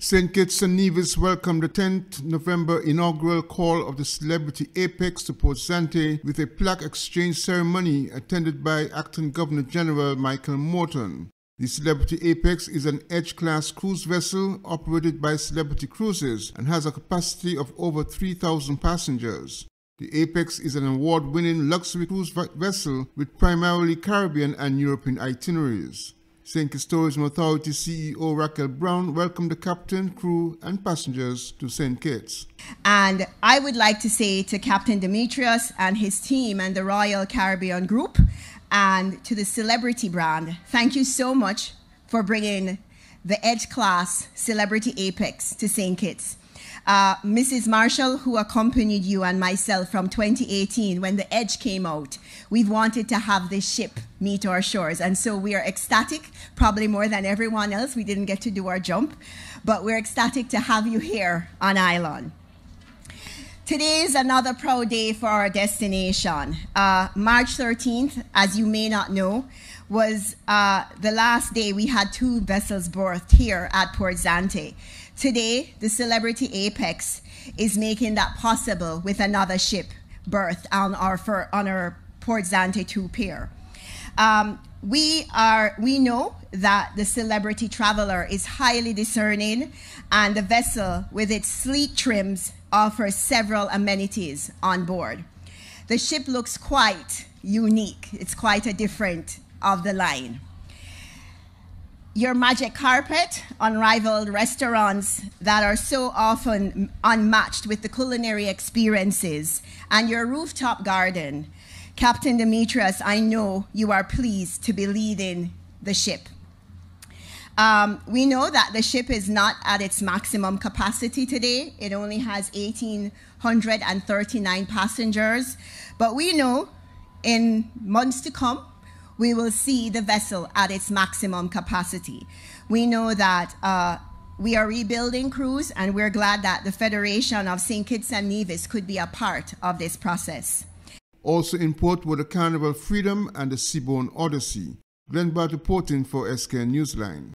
St. Kitts and Nevis welcomed the 10th November inaugural call of the Celebrity Apex to Port Zante with a plaque exchange ceremony attended by Acting Governor General Michael Morton. The Celebrity Apex is an Edge-class cruise vessel operated by Celebrity Cruises and has a capacity of over 3,000 passengers. The Apex is an award-winning luxury cruise vessel with primarily Caribbean and European itineraries. Kitts Tourism Authority CEO Raquel Brown welcomed the captain, crew, and passengers to St. Kitts. And I would like to say to Captain Demetrius and his team and the Royal Caribbean Group and to the Celebrity brand, thank you so much for bringing the Edge Class Celebrity Apex to St. Kitts. Uh, Mrs. Marshall, who accompanied you and myself from 2018 when the Edge came out, we've wanted to have this ship meet our shores. And so we are ecstatic, probably more than everyone else. We didn't get to do our jump, but we're ecstatic to have you here on Island. Today is another proud day for our destination. Uh, March 13th, as you may not know, was uh, the last day we had two vessels berthed here at Port Zante. Today, the Celebrity Apex is making that possible with another ship berthed on our, on our Port Zante 2 pier. Um, we are we know that the celebrity traveler is highly discerning and the vessel with its sleek trims offers several amenities on board. The ship looks quite unique. It's quite a different of the line. Your magic carpet, unrivaled restaurants that are so often unmatched with the culinary experiences, and your rooftop garden. Captain Demetrius, I know you are pleased to be leading the ship. Um, we know that the ship is not at its maximum capacity today. It only has 1,839 passengers. But we know in months to come, we will see the vessel at its maximum capacity. We know that uh, we are rebuilding cruise, and we're glad that the Federation of St. Kitts and Nevis could be a part of this process. Also in port were the Carnival Freedom and the Seabourn Odyssey. Glenn Bart reporting for SKN Newsline.